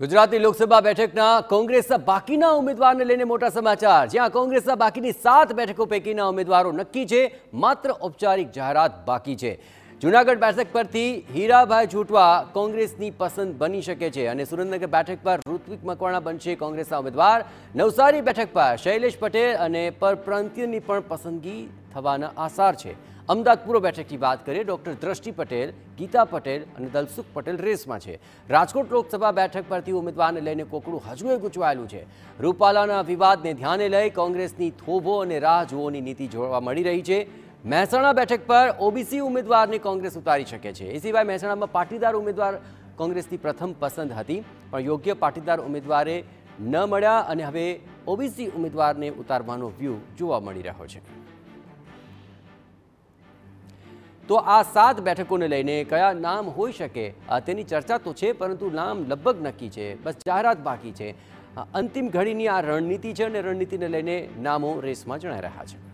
ગુજરાતની લોકસભા બેઠકના કોંગ્રેસના બાકીના ઉમેદવારને લઈને મોટા સમાચાર. જ્યાં કોંગ્રેસના બાકીની સાત બેઠકો પૈકીના ઉમેદવારો નક્કી છે, માત્ર ઔપચારિક જાહેરાત બાકી છે. જૂનાગઢ બેઠક પરથી હીરાભાઈ છૂટવા કોંગ્રેસની પસંદ બની શકે છે અને સુરેન્દ્રનગર બેઠક પર ઋત્વિક મકવાણા બનશે કોંગ્રેસના ઉમેદવાર. નવસારી બેઠક પર શૈલેષ પટેલ અને પરપ્રાંતિયની પણ પસંદગી થવાના આસાર છે. અમદાવાદ પૂર્વ બેઠકની વાત કરીએ, ડોક્ટર દ્રષ્ટિ પટેલ, ગીતા પટેલ અને દલસુખ પટેલ રેસમાં છે. રાજકોટ લોકસભા બેઠક પરથી ઉમેદવારને લઈને કોકડું હજુ ગૂંચવાયેલું છે. રૂપાલાના વિવાદને ધ્યાને લઈ કોંગ્રેસની થોભો અને રાહ જોવાની નીતિ જોવા મળી રહી છે. મહેસાણા બેઠક પર ઓબીસી ઉમેદવારને કોંગ્રેસ ઉતારી શકે છે. એ સિવાય મહેસાણામાં પાટીદાર ઉમેદવાર કોંગ્રેસની પ્રથમ પસંદ હતી, પણ યોગ્ય પાટીદાર ઉમેદવારે ન મળ્યા અને હવે ઓબીસી ઉમેદવારને ઉતારવાનો વ્યૂ જોવા મળી રહ્યો છે. તો આ સાત બેઠકોને લઈને કયા નામ હોઈ શકે? તેની ચર્ચા તો છે, પરંતુ નામ લગભગ નક્કી છે. બસ જાહેરાત બાકી છે. અંતિમ ઘડીની આ રણનીતિ છે અને રણનીતિને લઈને નામો રેસમાં જણાઈ રહ્યા છે.